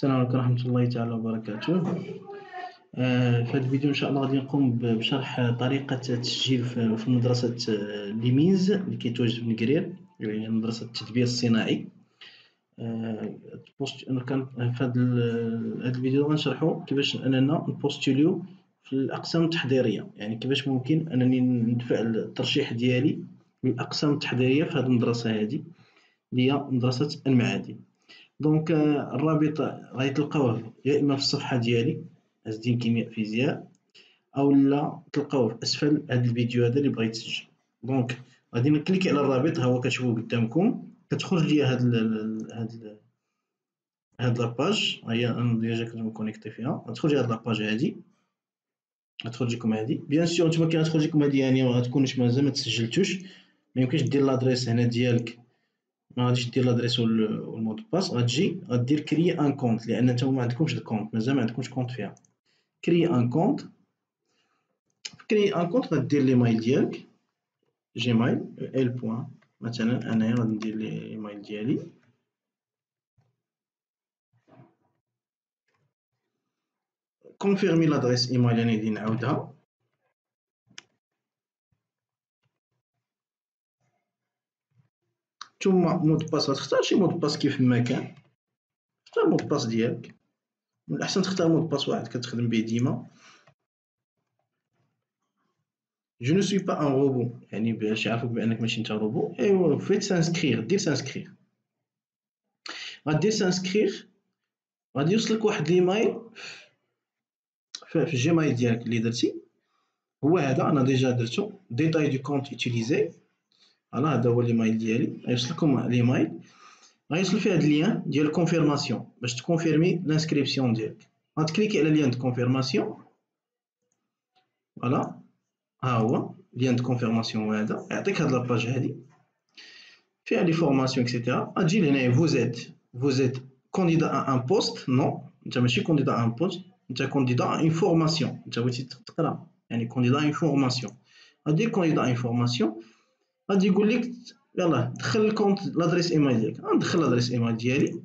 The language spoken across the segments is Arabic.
السلام عليكم ورحمة الله تعالى وبركاته. آه، في هذا الفيديو إن شاء الله غادي نقوم بشرح طريقة التسجيل في مدرسة آه، EMINES اللي كيتواجد في بنكرير يعني مدرسة التدبير الصناعي. آه، في هذا الفيديو غنشرحو كيفاش أننا نبوستوليو في الأقسام التحضيرية. يعني كيفاش ممكن أنني ندفع الترشيح ديالي للأقسام التحضيرية في هذه المدرسة هذه اللي هي مدرسة المعادن donc الرابط غادي تلقاوه يا إما في الصفحة ديالي عز الدين كيمياء فيزياء أو لا تلقاوه في أسفل هذا الفيديو هذا اللي بغا يتسجل donc غادي نكليكي على الرابط ها هو كتشوفو قدامكم. كتخرج ليا هاد هاد هاد la page. هي أنا déjà كنت مكونيكتي فيها. غتخرج هاد la page هادي. غتخرج لكم هادي. bien sûr نتوما كي غتخرج لكم هادي يعني ما غتكونوش مازال ما تسجلتوش. ما يمكنش دير l'adresse هنا ديالك. غاديش دير l'adresse وال mot de passe غتجي غدير créer un compte لأن نتوما ما عندكمش ال compte مازال ما عندكمش compte فيها. créer un compte créer un compte غدير l'email ديالك Gmail ال point مثلا انايا غادي ندير l'email ديالي. confirmer l'adresse email يعني غادي نعاودها. ثم mot de passe غتختار شي mot de passe كيف ما كان اختار mot de passe ديالك من الاحسن تختار mot de passe واحد كتخدم به ديما je ne suis pas un robot يعني باش يعرفوك بانك ماشي انت روبو ايوا فيت s'inscrire دير s'inscrire غدير s'inscrire غادي يوصلك واحد l'email في ال Gmail ديالك اللي درتي هو هذا أنا déjà درتو détails du compte utilisé voilà هذا هو l'email ديالي غيوصلكم l'email غيوصل فيه هاد ال lien ديال ال confirmation باش تكونفيرمي l'inscription ديالك غتكليكي على lien de confirmation voilà ها هو lien de confirmation هذا يعطيك هاد la page هادي فيها les formations et cetera غتجي لهنايا vous êtes vous êtes candidat un poste non انت ماشي candidat un poste انت candidat en formation انت بغيتي تقرا يعني candidat en formation غدير candidat en formation غادي يقول لك يلاه دخل ال compte l'adresse email ديالك. غندخل l'adresse email ديالي.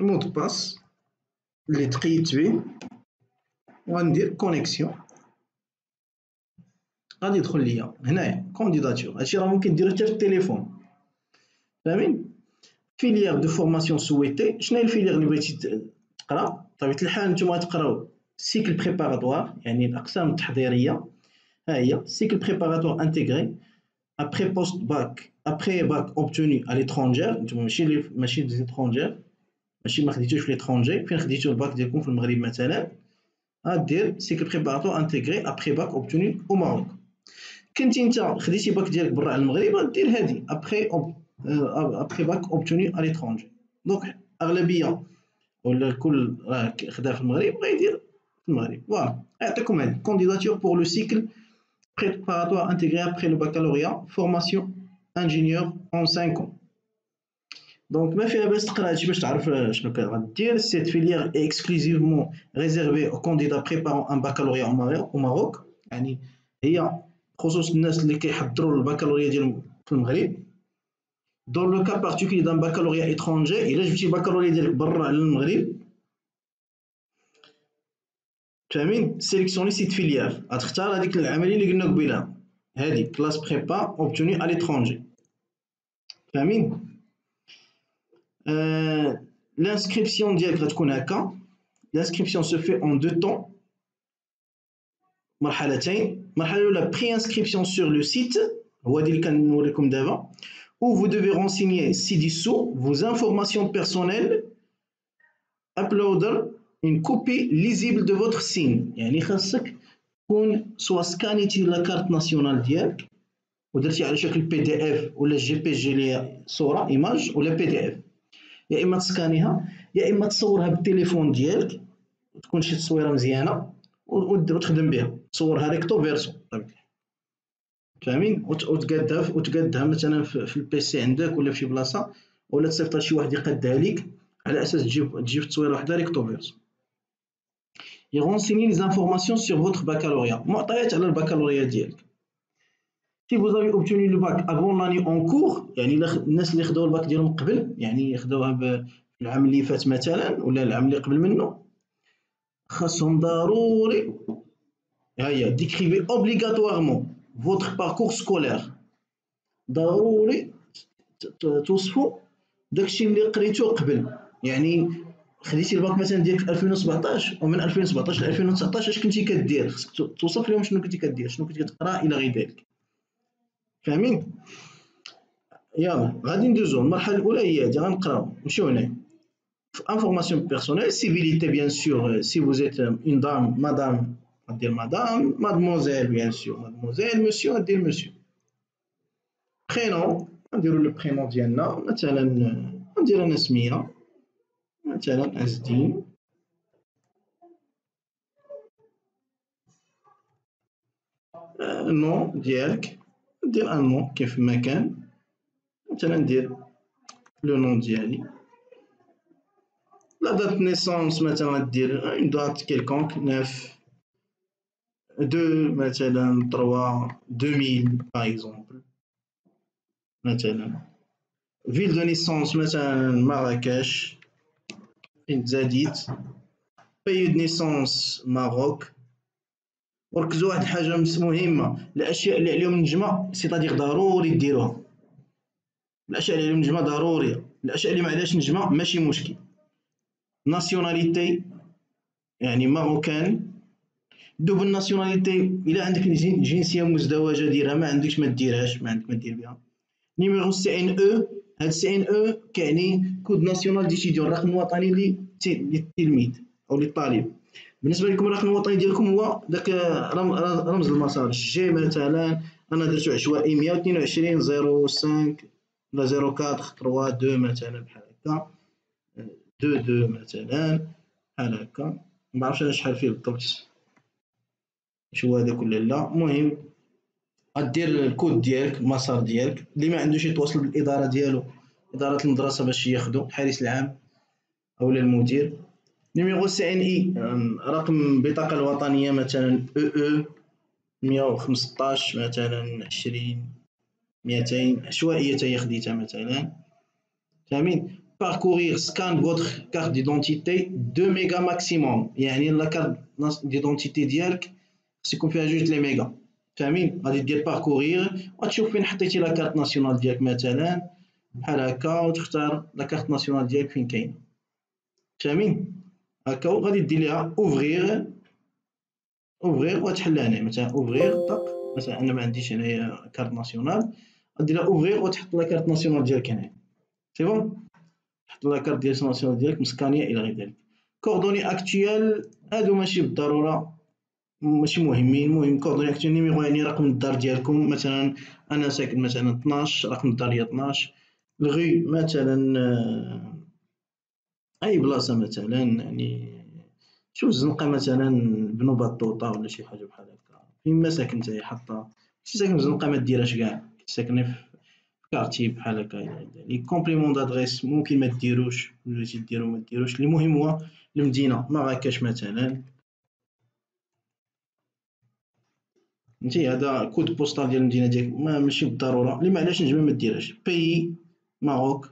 ال mot de passe اللي تقيدت به. وغندير connexion غادي يدخل ليا. هنايا candidature هادشي راه ممكن ديرو حتى في التليفون. فاهمين؟ filière de formation souhaitée شنو هي ال filière اللي بغيتي تقرا؟ بطبيعه الحال نتوما تقراو. cycle préparatoire يعني الأقسام التحضيرية. ها هي cycle préparatoire intégré après post bac après bac obtenu à l'étranger نتوما ماشي ماشي des étrangers ماشي ما خديتوش في l'étranger فين خديتو الباك ديالكم في المغرب مثلا غدير cycle préparatoire intégré après bac obtenu au Maroc كنتي انت خديتي باك ديالك برا على المغرب غدير هادي après après bac obtenu à l'étranger دونك اغلبيه ولا الكل راه خدا في المغرب غيدير في المغرب فوالا يعطيكم هادي كونديداتور بور لو سيكل préparatoire intégré après le baccalauréat, formation ingénieur en 5 ans. Donc, ma fille باش تقرا هادشي باش تعرف شنو كدير cette filière est exclusivement réservée aux candidats préparant un baccalauréat au Maroc يعني هي خصوص الناس اللي كيحضروا البكالوريا ديالهم في المغرب dans le cas particulier d'un baccalauréat étranger الا جبتي البكالوريا ديالك برا على المغرب فاهمين sélectionner cette filière غتختار هذيك العملية اللي قلنا قبيلة. هذه classe prépa obtenu à l'étranger فاهمين آه l'inscription ديالك غتكون هكا. l'inscription se fait en deux temps مرحلتين. المرحلة الأولى préinscription sur le site هو هذه اللي كنوريكم دابا. Où vous devez renseigner ci-dessous vos informations personnelles. Uploader une copie lisible de votre CIN. يعني خاصك تكون soit سكانيتي la carte nationale ديالك ودرتي على شكل بي دي اف ولا جي بي جي اللي صورة image ولا PDF يا إما تسكانيها يا إما تصورها بالتليفون ديالك تكون شي تصويرة مزيانة وتخدم بها. تصورها recto verso فاهمين؟ وتقادها وتقادها مثلا في ال PC عندك ولا في شي بلاصة ولا تصيفط شي واحد يقادها لك على أساس تجيب تجيب تصويرة واحدة recto verso renseigner les informations sur votre baccalauréat. معطيات على البكالوريا ديالك si vous avez obtenu le bac avant l'année en cours يعني الناس اللي خداو الباك ديالهم قبل يعني خداوها العام اللي فات مثلا ولا العام اللي قبل منه خاصهم ضروري ها هي décrivez obligatoirement votre parcours scolaire ضروري توصفوا داكشي اللي قريتو قبل يعني خديتي الباك مثلا ديالك في 2017 ومن 2017 ل 2019 اش كنتي كدير؟ خصك توصف لهم شنو كنتي كدير شنو كنتي كتقرا إلى غير ذلك. فاهمين؟ يلا غادي ندوزو المرحله الأولى هي هادي غنقراو. نمشيو هنا في informations personnelles civilité bien sûr si vous êtes une dame madame غدير madame mademoiselle bien sûr mademoiselle monsieur غدير monsieur prénom نديرو le prénom ديالنا مثلا ندير أنا سميه مثلا عز الدين نو ديالك. دير ان نو كيف ما كان. مثلا ندير le nom ديالي. la date naissance مثلا دير une date quelconque neuf deux مثلا trois deux par exemple مثلا. ville de naissance مثلا مراكش pays de naissance Maroc وركزوا واحد الحاجة مهمة. الأشياء اللي عليهم النجمه c'est-à-dire ضروري ديروها. الأشياء اللي عليهم نجمة ضرورية. الأشياء اللي ما عليهاش نجمة ماشي مشكل. nationalité يعني marocain. double nationalité إلا عندك جنسية مزدوجة ديرها. ما عندكش ما ديرهاش. ما عندك ما دير بها. numéro CNE هاد CNE كيعني code national d'étudiant الرقم الوطني للتلميذ أو للطالب بالنسبة لكم الرقم الوطني ديالكم هو داك رمز المسار جي مثلا أنا درتو عشوائي 122 05 ولا 04 3 2 مثلا بحال هكا. 2 2 مثلا بحال هكا. معرفتش أنا شحال فيه بالضبط. شو هذاك ولا لا. المهم غدير الكود ديالك المسار ديالك اللي ما عندوش يتواصل بالإدارة ديالو إدارة المدرسة باش ياخدو الحارس العام اولا المدير. numéro CNIE رقم البطاقه الوطنية مثلا EE 115 مثلا 20 200 عشوائية حتى هي خديتها مثلا. فاهمين parcourir scan votre carte d'identité 2 méga maximum يعني la carte d'identité ديالك خص يكون فيها جوج les méga. فاهمين غادي دير parcourir وتشوف فين حطيتي la carte nationale ديالك مثلا. بحال هكا وتختار la carte nationale ديالك فين كاينة فاهمين هكا وغادي دير ليها ouvrir ouvrir وتحلها هنا مثلا ouvrir طق. مثلا أنا ما عنديش هنايا carte nationale غادي لها ouvrir وتحط la carte nationale ديالك هنا c'est bon تحط la carte ديال nationale ديالك مسكانية إلى غير ذلك. coordonnées actuelles هادو ماشي بالضرورة. ماشي مهمين المهم coordonnées numéro يعني رقم الدار ديالكم. مثلا أنا ساكن مثلا 12 رقم الدار هي 12 la rue مثلا آه، أي بلاصة مثلا يعني شوف الزنقة مثلا بنو بطوطة ولا شي حاجة بحال هكا. فين ما ساكن نتايا حطها كنتي ساكن في الزنقه ما ديرهاش كاع. ساكن في quartier بحال هكا les compléments d'adresse ممكن ما ديروش. بغيتي ديرو ما ديروش. المهم هو المدينة مراكش مثلا. فهمتي هذا code postal ديال المدينة ديالك ماشي بالضروره اللي ما علاش نجمه ما ديرهاش pays Maroc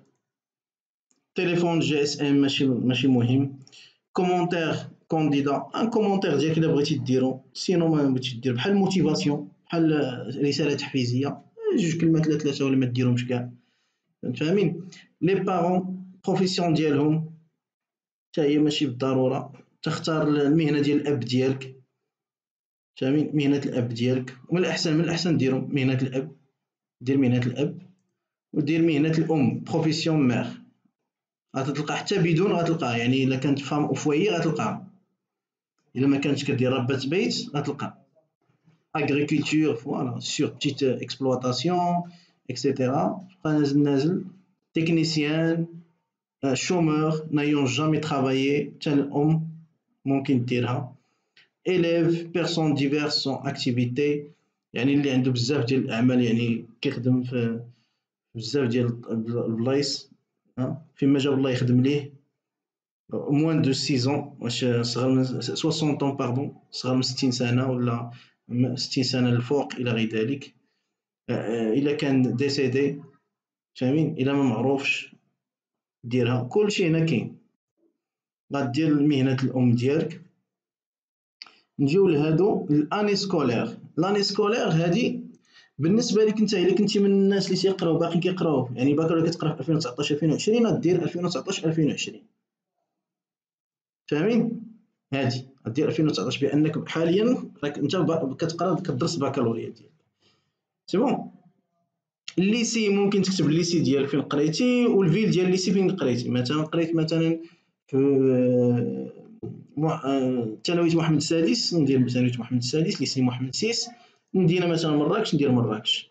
téléphone GSM ماشي ماشي مهم commentaire candidat un commentaire ديالك الا بغيتي ديرو sinon ما بغيتيش دير بحال motivation بحال رساله تحفيزيه جوج كلمات ولا ثلاثة ولا ما ديرهمش كاع فاهمين les parents profession ديالهم حتى هي ماشي بالضروره تختار المهنه ديال الاب ديالك فاهمين مهنة الأب ديالك. ومن الاحسن من الأحسن ديرو مهنة الأب. دير مهنة الأب. ودير مهنة الأم. profession mère غتلقى حتى بدون غتلقاه يعني إلا كانت femme au foyer غتلقاها إلا ما كانتش كدير ربة بيت غتلقى. Agriculture voilà sur petite exploitation et cetera بقى نازل نازل technicien chômeur n'ayant jamais travaillé حتى الام ممكن ديرها élève personnes diverses sans activité يعني اللي عنده بزاف ديال الأعمال يعني كيخدم في بزاف ديال البلايص فيما جا الله يخدم ليه. moins de 60 ans واش صغر من 60 ans pardon صغر من 60 سنة ولا 60 سنة للفوق إلى غير ذلك. إلا كان décédé فاهمين؟ إلا ما معروفش ديرها. كلشي هنا كاين. غدير مهنة الأم ديالك. نجيو لهادو l'année scolaire. l'année scolaire هادي بالنسبة لك انت إلا كنتي من الناس اللي تيقراو باقي كيقراو يعني باقي كتقرا في 2019 2020 غدير 2019 2020 فاهمين؟ هادي. غدير 2019 بأنك حاليا راك أنت كتقرا كدرس البكالوريا ديالك. c'est bon ال lycée ممكن تكتب ال lycée ديالك فين قريتي وال ville ديال ال lycée فين قريتي؟ مثلا قريت مثلا في ثانوية محمد السادس ندير ثانوية محمد السادس lycée محمد السيس ندينا مثلا مراكش ندير مراكش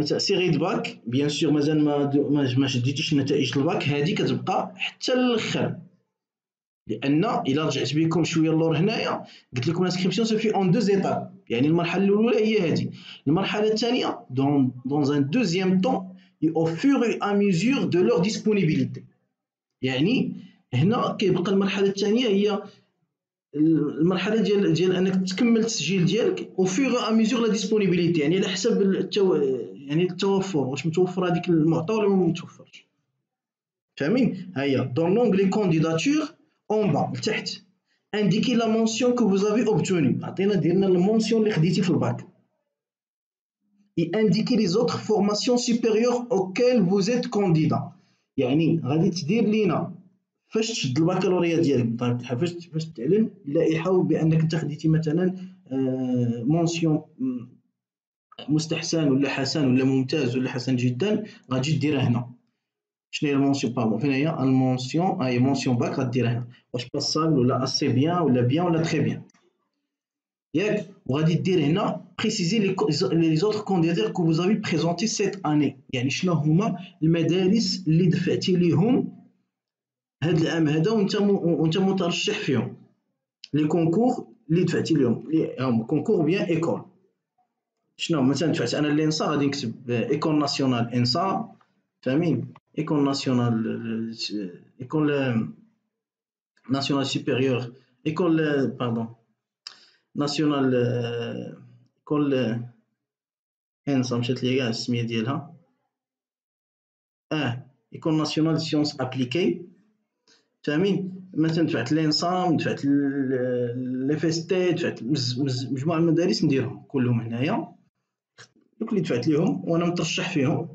مثلا série bac bien sûr مازال ما ما شديتيش نتائج الباك. هذه كتبقى حتى الأخر. لأن إلا رجعت بكم شوية اللور هنايا قلت لكم l'inscription se fait en deux étapes يعني المرحلة الأولى هي هذه المرحلة الثانية dans dans un deuxième temps au fur à mesure de leur disponibilité يعني هنا كيبقى المرحلة الثانية هي المرحلة ديال ديال أنك تكمل التسجيل ديالك au fur à mesure la disponibilité يعني على حسب التو... يعني التوفر واش متوفر هذيك المعطى ولا ما متوفرش؟ فاهمين؟ ها هي dans l'onglet candidature en bas لتحت. indiquez la mention que vous avez obtenue عطينا ديرنا ال mention اللي خديتي في ال bac. et indiquez les autres formations supérieures auxquelles vous êtes candidat يعني غادي تدير لينا فاش تشد البكالوريا ديالك بطبيعه الحال فاش فاش تعلن اللائحة بانك أنت خديتي مثلا mention مستحسن ولا حسن ولا ممتاز ولا حسن جدا غادي ديرها هنا. شنو هي ال mention pardon فين هي ال mention هي mention bac غديرها هنا. واش passable ولا assez bien ولا bien ولا très bien ياك؟ وغادي دير هنا précisez les autres candidatures que vous avez présentées cette année يعني شنو هما المدارس اللي دفعتي ليهم هاد العام هذا وأنت وأنت مترشح فيهم. les concours اللي دفعتي لهم هم concours bien école شنو؟ مثلا دفعت أنا l'ENSA غادي نكتب école nationale ENSA فاهمين؟ école nationale école nationale supérieure école pardon nationale école ENSA مشات لي كاع السمية ديالها. آه école nationale sciences appliquées فاهمين؟ مثلا دفعت l'ENSAM دفعت تي دفعت مجموعة المدارس نديرهم كلهم هنايا. دوك اللي دفعت ليهم وأنا مترشح فيهم.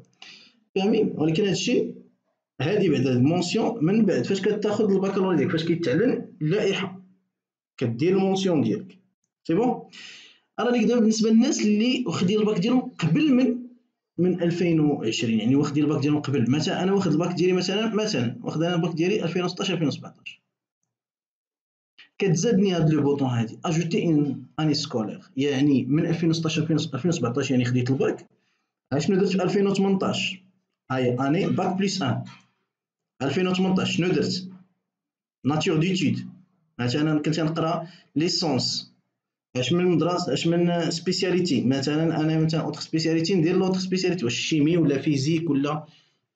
فاهمين؟ ولكن هادشي هادي بعد ال mention من بعد فاش كتاخذ الباكالوريا ديالك فاش كيتعلن اللائحة. كدير ال mention ديالك. c'est bon؟ أنا دابا بالنسبة للناس اللي واخدين الباك ديالهم قبل من من 2020 يعني واخدين الباك ديالهم قبل. مثلا أنا واخد الباك ديالي مثلا مثلا واخد أنا الباك ديالي 2016 2017 كتزادني هاد le bouton هادي. ajouter une année scolaire يعني من 2016 2017 يعني خديت الباك. شنو درت؟ في 2018 هاي année bac plus un. 2018 شنو درت؟ nature d'études مثلا كنت كنقرأ licence. اش من مدرسة اش من spécialité؟ مثلا أنا مثلا autre spécialité ندير l'autre spécialité. واش chimie ولا physique ولا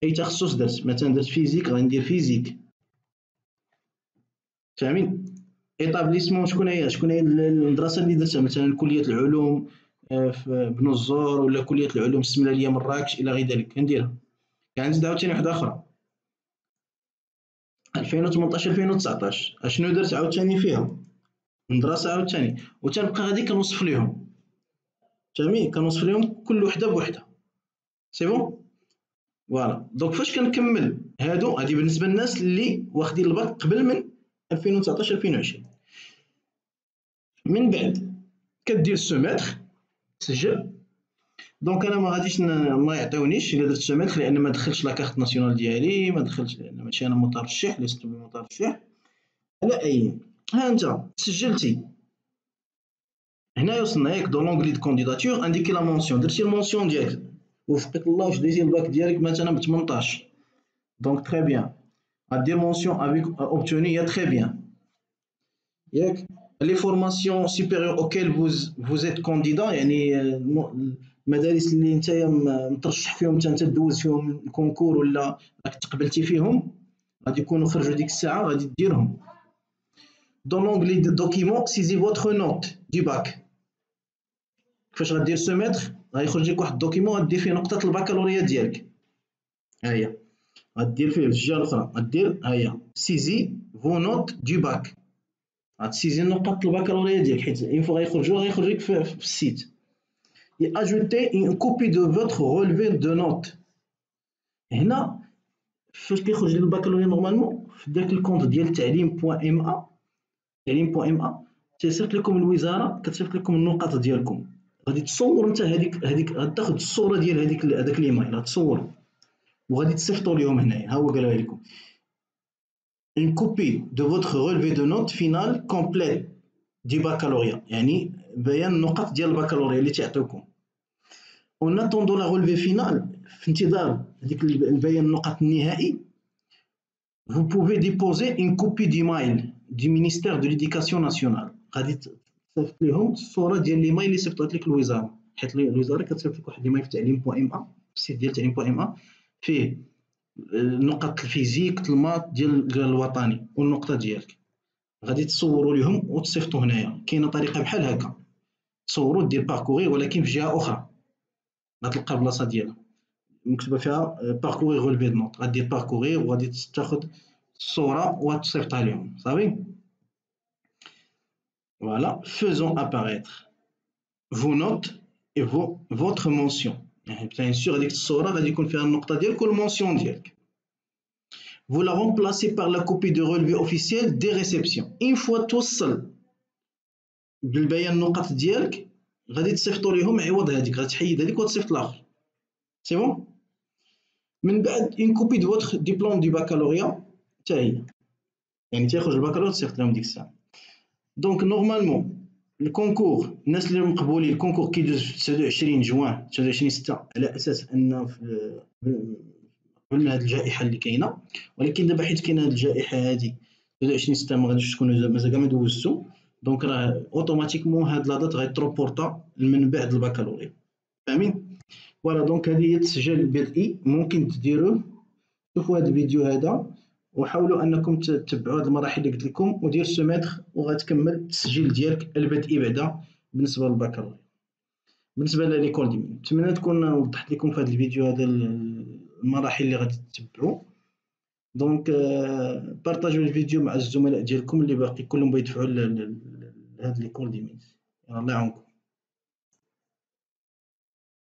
أي تخصص درت؟ مثلا درت physique غندير physique. فاهمين؟ établissement شكون هي؟ شكون هي المدرسة اللي درتها؟ مثلا كلية العلوم آه، في ابن زهر ولا كلية العلوم السملاليه مراكش إلى غير ذلك. كنديرها كان نزيد عاوتاني واحدة أخرى. 2018 2019 أشنو درت عاوتاني فيها؟ المدرسة عاوتاني. وتنبقى غادي كنوصف ليهم. فهمي كنوصف ليهم كل وحدة بوحدة. c'est bon؟ voilà. donc فاش كنكمل هادو هادي بالنسبة للناس اللي واخدين الباك قبل من 2019 2020 من بعد كدير soumettre تسجل donc أنا ما غاديش ما يعطيونيش إلا درت soumettre لأن ما دخلتش la carte nationale ديالي ما دخلتش لأن ماشي أنا مترشح لست مترشح على أي ها انت سجلتي هنا وصلنا ياك dans l'onglet de candidature indiquez la mention درتي ال mention ديالك وفقك الله واش ديتي الباك ديالك مثلا ب 18 donc très bien غدير mention avec obtenue يا très bien ياك les formations supérieures auxquelles vous vous êtes candidat يعني المدارس اللي نتايا مترشح فيهم انت دوز فيهم ال concours ولا راك تقبلتي فيهم غادي يكونوا خرجوا ديك الساعة غادي ديرهم dans l'onglet de document saisissez votre note du bac. كيفاش غدير soumettre غيخرج لك واحد ال document غدير فيه نقطة البكالوريا ديالك ها هي غدير فيه الجهه الاخرى غدير ها هي saisie vos notes de bac غت saisi نقاط البكالوريا ديالك حيت une fois غيخرجوا غيخرج لك في, في ال site et ajouter une copie de votre relevé de notes. هنا فاش كيخرج لي البكالوريا normalement في داك ال compte ديال تعليم تعليم point ma. تيصيفط لكم الوزارة كتصيفط لكم النقاط ديالكم. غادي تصور أنت هذيك هذيك غتاخذ الصورة ديال هذيك هذاك الإيميل غتصور وغادي تصيفطوا لهم هنايا. ها هو قالها لكم. Une copie de votre relevé de notes final complète du baccalauréat. يعني بيان النقط ديال البكالوريا اللي تعطيوكم. en attendant le relevé final في انتظار هذيك البيان النقط النهائي. Vous pouvez déposer une copie d'email du ministère de l'éducation nationale. غادي تصيفط لهم الصورة ديال الايميل اللي صيفطات لك الوزاره حيت الوزاره كتصيفط لك واحد الايميل في تعليم point ma ال site ديال تعليم point ma فيه نقط ال physique ال maths ديال الوطني والنقطة ديالك. غادي تصوروا لهم وتصيفطوا هنايا. كاينة طريقة بحال هكا. تصوروا دير parcourir ولكن في جهة أخرى. غتلقى البلاصه ديالها مكتوبة فيها parcourir relevé de notes غدير parcourir وغادي تاخذ الصورة وتصيفطها لهم صافي voilà faisant apparaître vos notes et vos votre mention يعني bien sûr هذيك الصورة غادي يكون فيها النقطه ديالك وال mention ديالك vous la remplacez par la copie de relevé officiel des réceptions. Une fois توصل بالبيان النقط ديالك غادي تصيفطوا ليهم عوض هذيك غتحيد هذيك وتصيفط الآخر c'est bon من بعد une copie de votre diplôme de baccalauréat حتى هي يعني تيخرج الباكالوريا تصيفط لهم ديك الساعة. donc normalement ال concours الناس اللي مقبولين ال concours كيدوز في 29 جوان 29 6 على أساس أن قبل هذه الجائحة اللي كاينة ولكن دابا حيت كاينة هذه الجائحة هذه 29 6 ما غاديش تكونوا مازال كاع ما دوزتو donc راه automatiquement هاد la date غيت reporta من بعد البكالوريا فاهمين؟ voilà donc هذه هي التسجيل البدئي ممكن تديروه. شوفوا هذا الفيديو هذا. وحاولوا أنكم تتبعوا هذه المراحل اللي قلت لكم ودير soumettre وغتكمل التسجيل ديالك البدئي بعدا بالنسبة للبكالوريا. بالنسبة ل l'école des نتمنى تكون وضحت لكم في هذا الفيديو هذا المراحل اللي غادي تتبعوا donc بارطاجيو الفيديو مع الزملاء ديالكم اللي باغيين كلهم يدفعوا لهاد l'école des mines الله يعاونكم